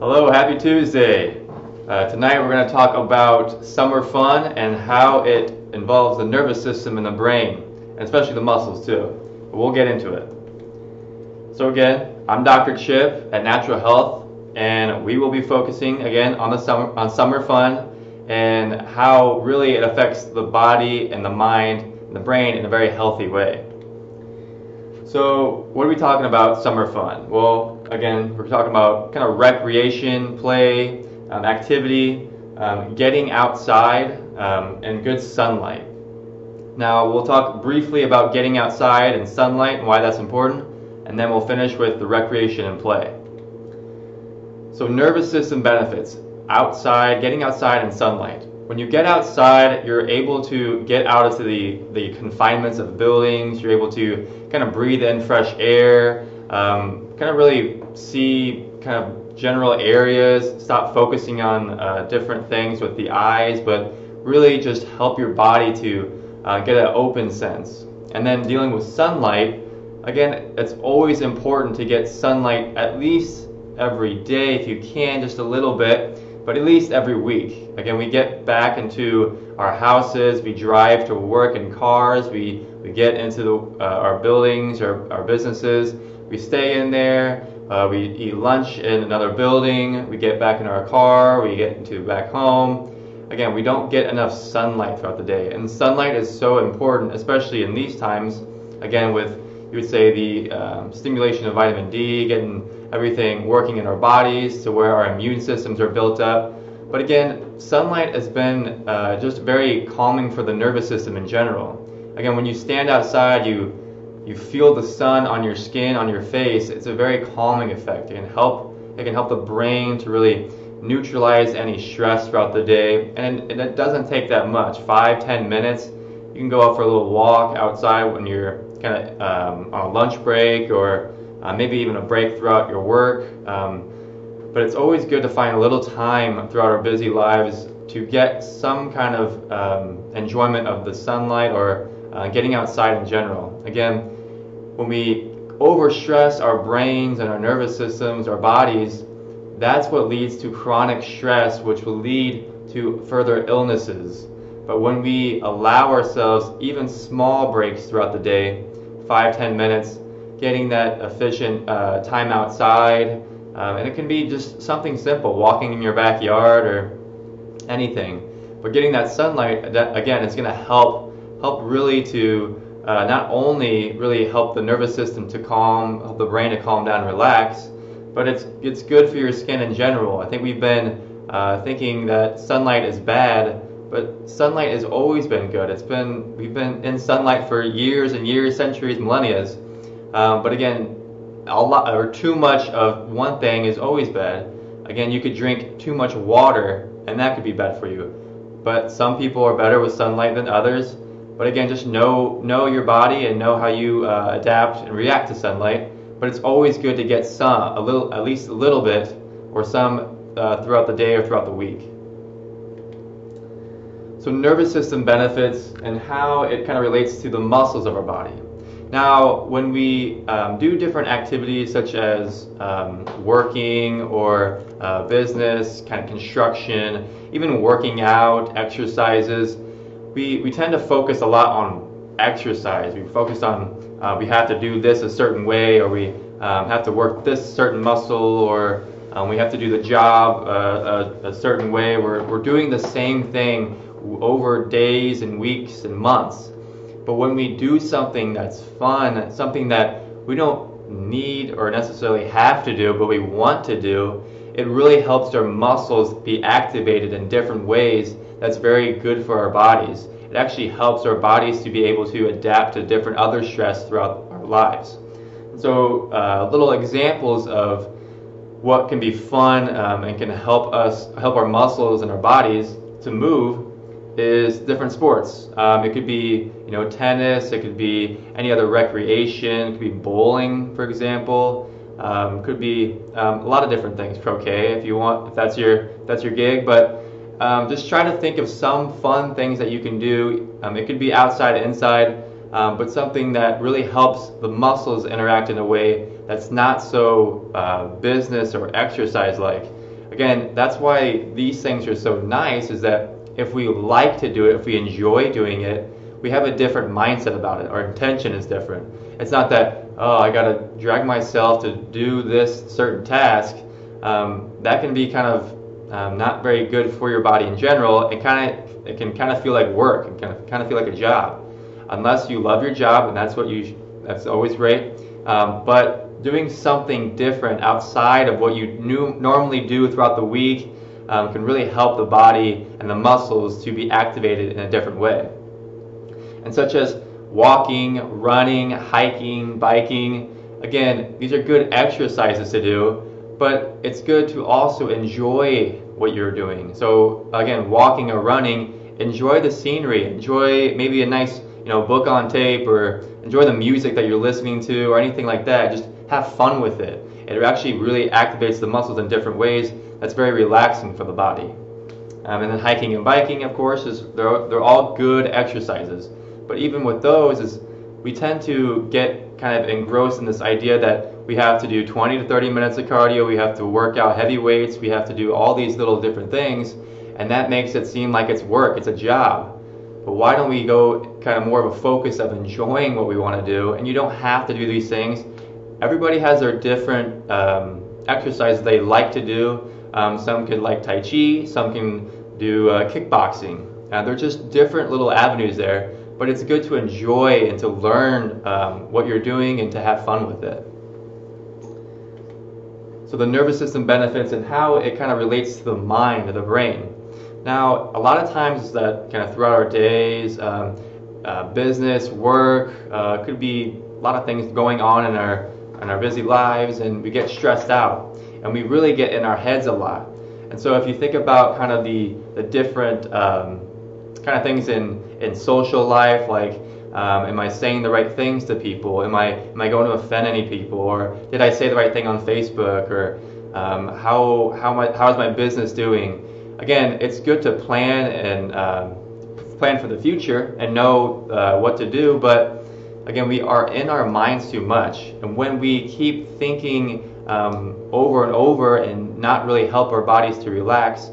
Hello, happy Tuesday. Uh, tonight we're going to talk about summer fun and how it involves the nervous system and the brain, and especially the muscles too. But we'll get into it. So again, I'm Dr. Chip at Natural Health, and we will be focusing again on the summer on summer fun and how really it affects the body and the mind and the brain in a very healthy way. So, what are we talking about summer fun? Well, again, we're talking about kind of recreation, play, um, activity, um, getting outside, um, and good sunlight. Now, we'll talk briefly about getting outside and sunlight and why that's important, and then we'll finish with the recreation and play. So, nervous system benefits outside, getting outside and sunlight. When you get outside, you're able to get out of the, the confinements of buildings, you're able to kind of breathe in fresh air, um, kind of really see kind of general areas, stop focusing on uh, different things with the eyes, but really just help your body to uh, get an open sense. And then dealing with sunlight, again, it's always important to get sunlight at least every day if you can, just a little bit but at least every week. Again, we get back into our houses, we drive to work in cars, we, we get into the, uh, our buildings, our, our businesses, we stay in there, uh, we eat lunch in another building, we get back in our car, we get into back home. Again, we don't get enough sunlight throughout the day, and sunlight is so important, especially in these times. Again, with you would say the um, stimulation of vitamin D, getting everything working in our bodies to where our immune systems are built up. But again, sunlight has been uh, just very calming for the nervous system in general. Again, when you stand outside, you you feel the sun on your skin, on your face. It's a very calming effect. It can help. It can help the brain to really neutralize any stress throughout the day, and, and it doesn't take that much. Five, ten minutes. You can go out for a little walk outside when you're kind of um, on a lunch break or uh, maybe even a break throughout your work. Um, but it's always good to find a little time throughout our busy lives to get some kind of um, enjoyment of the sunlight or uh, getting outside in general. Again, when we overstress our brains and our nervous systems, our bodies, that's what leads to chronic stress, which will lead to further illnesses. But when we allow ourselves even small breaks throughout the day, five, ten minutes, getting that efficient uh, time outside. Um, and it can be just something simple, walking in your backyard or anything. But getting that sunlight, that, again, it's going to help help really to uh, not only really help the nervous system to calm, help the brain to calm down and relax, but it's it's good for your skin in general. I think we've been uh, thinking that sunlight is bad, but sunlight has always been good. It's been we've been in sunlight for years and years, centuries, millennia. Um, but again, a lot or too much of one thing is always bad. Again, you could drink too much water, and that could be bad for you. But some people are better with sunlight than others. But again, just know know your body and know how you uh, adapt and react to sunlight. But it's always good to get some, a little, at least a little bit, or some uh, throughout the day or throughout the week. So nervous system benefits and how it kind of relates to the muscles of our body. Now, when we um, do different activities such as um, working or uh, business, kind of construction, even working out, exercises, we, we tend to focus a lot on exercise. We focus on uh, we have to do this a certain way, or we um, have to work this certain muscle, or um, we have to do the job uh, a, a certain way. We're, we're doing the same thing over days and weeks and months. But when we do something that's fun, something that we don't need or necessarily have to do, but we want to do, it really helps our muscles be activated in different ways that's very good for our bodies. It actually helps our bodies to be able to adapt to different other stress throughout our lives. So, uh, little examples of what can be fun um, and can help us help our muscles and our bodies to move is different sports. Um, it could be you know tennis. It could be any other recreation. It could be bowling, for example. Um, could be um, a lot of different things. Croquet, if you want, if that's your that's your gig. But um, just try to think of some fun things that you can do. Um, it could be outside, inside, um, but something that really helps the muscles interact in a way that's not so uh, business or exercise like. again, that's why these things are so nice is that if we like to do it, if we enjoy doing it, we have a different mindset about it. Our intention is different. It's not that, oh, I got to drag myself to do this certain task. Um, that can be kind of um, not very good for your body in general. It kind of it can kind of feel like work. It can kind of feel like a job, unless you love your job, and that's what you. That's always great. Um, but doing something different outside of what you normally do throughout the week um, can really help the body and the muscles to be activated in a different way. And such as walking, running, hiking, biking. Again, these are good exercises to do, but it's good to also enjoy what you're doing. So again, walking or running, enjoy the scenery, enjoy maybe a nice you know book on tape or enjoy the music that you're listening to or anything like that. Just have fun with it. It actually really activates the muscles in different ways. That's very relaxing for the body. Um, and then hiking and biking, of course, is they're, they're all good exercises. But even with those, is we tend to get kind of engrossed in this idea that we have to do 20 to 30 minutes of cardio, we have to work out heavy weights, we have to do all these little different things, and that makes it seem like it's work, it's a job. But why don't we go kind of more of a focus of enjoying what we want to do? And you don't have to do these things. Everybody has their different um, exercises they like to do. Um, some could like Tai Chi, some can do uh, kickboxing. Uh, they're just different little avenues there but it's good to enjoy and to learn um, what you're doing and to have fun with it. So the nervous system benefits and how it kind of relates to the mind or the brain. Now, a lot of times that kind of throughout our days, um, uh, business, work, uh, could be a lot of things going on in our in our busy lives, and we get stressed out, and we really get in our heads a lot. And so, if you think about kind of the the different um, kind of things in in social life, like um, am I saying the right things to people? Am I am I going to offend any people? Or did I say the right thing on Facebook? Or um, how how my how is my business doing? Again, it's good to plan and um, plan for the future and know uh, what to do. But again, we are in our minds too much, and when we keep thinking um, over and over and not really help our bodies to relax,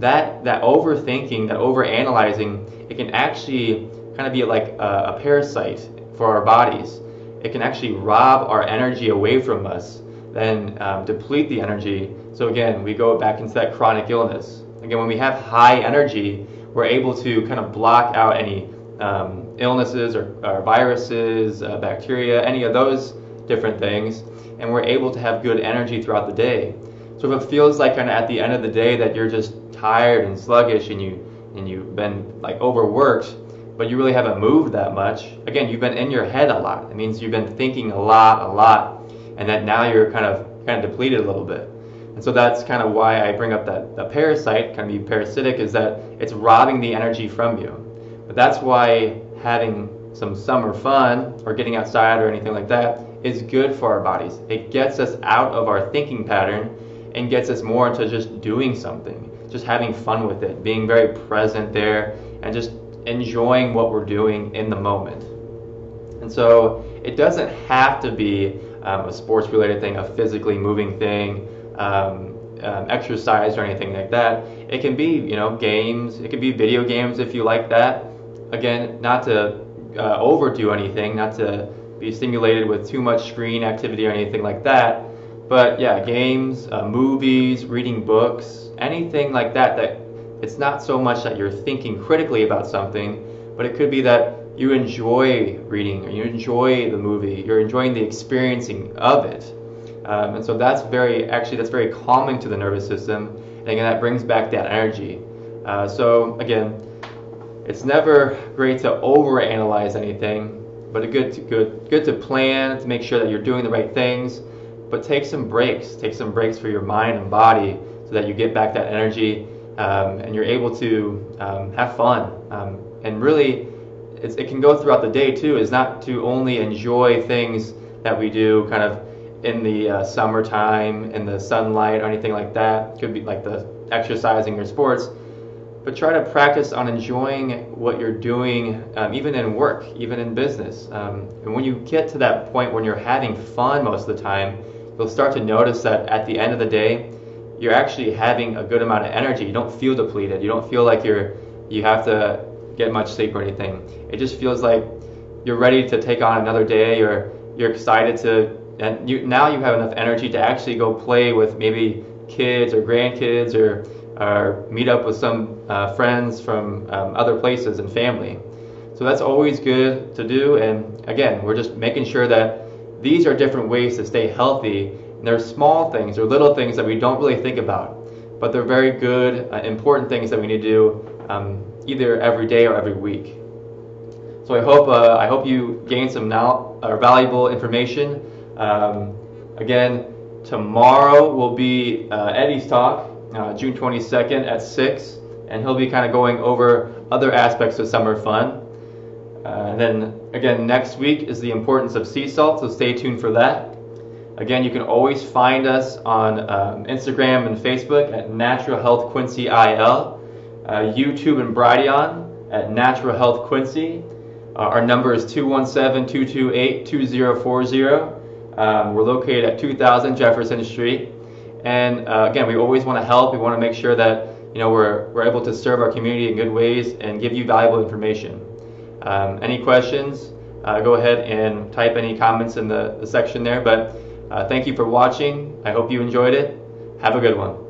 that that overthinking, that overanalyzing it can actually kind of be like a, a parasite for our bodies. It can actually rob our energy away from us, then um, deplete the energy. So again, we go back into that chronic illness. Again, when we have high energy, we're able to kind of block out any um, illnesses or, or viruses, uh, bacteria, any of those different things, and we're able to have good energy throughout the day. So if it feels like kind of at the end of the day that you're just tired and sluggish and you and you've been like overworked, but you really haven't moved that much. Again, you've been in your head a lot. It means you've been thinking a lot, a lot, and that now you're kind of kind of depleted a little bit. And so that's kind of why I bring up that the parasite, of be parasitic, is that it's robbing the energy from you. But that's why having some summer fun or getting outside or anything like that is good for our bodies. It gets us out of our thinking pattern and gets us more into just doing something just having fun with it, being very present there, and just enjoying what we're doing in the moment. And so it doesn't have to be um, a sports related thing, a physically moving thing, um, um, exercise or anything like that. It can be, you know, games. It could be video games if you like that. Again, not to uh, overdo anything, not to be stimulated with too much screen activity or anything like that. But yeah, games, uh, movies, reading books, anything like that, that it's not so much that you're thinking critically about something, but it could be that you enjoy reading or you enjoy the movie, you're enjoying the experiencing of it. Um, and so that's very, actually, that's very calming to the nervous system. And again, that brings back that energy. Uh, so again, it's never great to overanalyze anything, but a good to, good good to plan to make sure that you're doing the right things but take some breaks. Take some breaks for your mind and body so that you get back that energy um, and you're able to um, have fun. Um, and really, it can go throughout the day too, is not to only enjoy things that we do kind of in the uh, summertime, in the sunlight, or anything like that. Could be like the exercising or sports. But try to practice on enjoying what you're doing, um, even in work, even in business. Um, and when you get to that point when you're having fun most of the time, you'll start to notice that at the end of the day, you're actually having a good amount of energy. You don't feel depleted. You don't feel like you're you have to get much sleep or anything. It just feels like you're ready to take on another day or you're excited to and you now you have enough energy to actually go play with maybe kids or grandkids or or meet up with some uh, friends from um, other places and family. So that's always good to do. And again, we're just making sure that these are different ways to stay healthy. And they're small things or little things that we don't really think about, but they're very good, uh, important things that we need to do um, either every day or every week. So I hope uh, I hope you gain some now uh, valuable information. Um, again, tomorrow will be uh, Eddie's talk, uh, June 22nd at 6, and he'll be kind of going over other aspects of summer fun. Uh, and then again, next week is the importance of sea salt, so stay tuned for that. Again, you can always find us on um, Instagram and Facebook at Natural Health Quincy IL, uh, YouTube and Brighteon at Natural Health Quincy. Uh, our number is 217-228-2040. Um, we're located at 2000 Jefferson Street. And uh, again, we always want to help. We want to make sure that you know we're, we're able to serve our community in good ways and give you valuable information. Um, any questions, uh, go ahead and type any comments in the, the section there. But uh, thank you for watching. I hope you enjoyed it. Have a good one.